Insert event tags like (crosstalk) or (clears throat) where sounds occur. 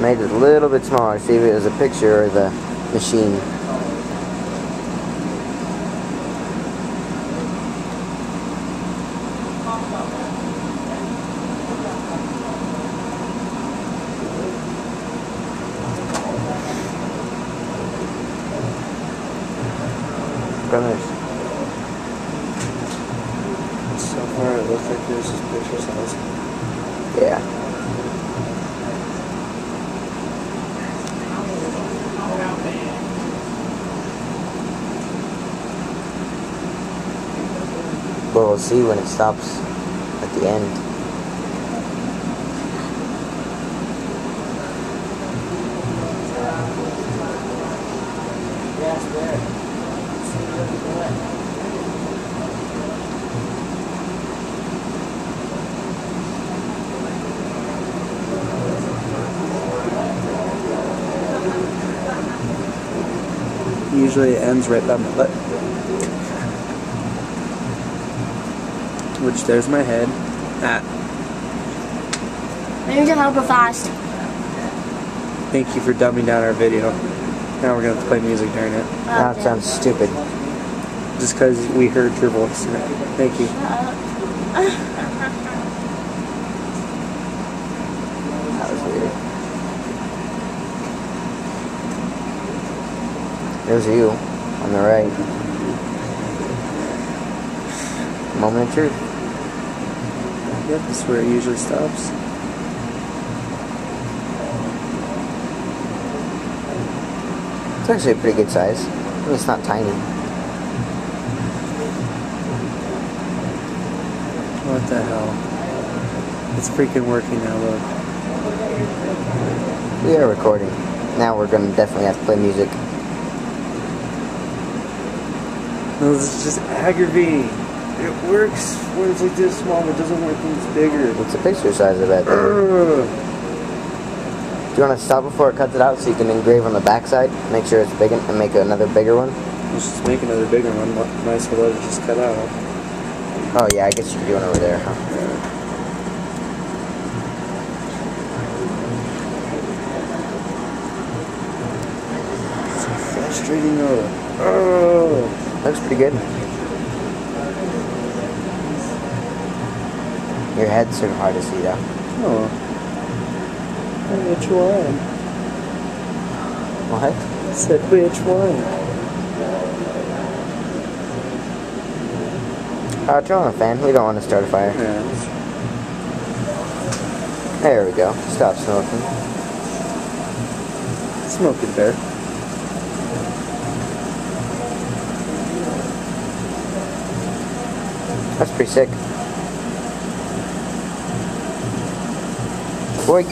Made it a little bit smaller. See if it was a picture or the machine. Finished. So far, it looks like picture size. Yeah. But we'll see when it stops at the end. Usually it ends right by my butt. Which there's my head at. Maybe to help her fast. Thank you for dumbing down our video. Now we're gonna have to play music during it. Now it sounds stupid. Just because we heard your voice in it. Thank you. That was weird. There's you on the right. Moment of truth. Yep, this is where it usually stops. It's actually a pretty good size. I mean, it's not tiny. What the hell? It's freaking working now, look. We are recording. Now we're gonna definitely have to play music. No, this is just aggravating. It works when it's like this small, but it doesn't work when it's bigger. It's a picture size of that thing. (clears throat) Do you want to stop before it cuts it out so you can engrave on the backside? Make sure it's big and make another bigger one? Let's just make another bigger one. Might as well let it just cut out. Oh yeah, I guess you could do one over there, huh? So frustrating though. Oh. Looks pretty good. Your head's sort of hard to see though. Oh. Which one? What? I said which one? Uh, turn on a fan. We don't want to start a fire. Yeah. There we go. Stop smoking. Smoking bear. That's pretty sick. Oi.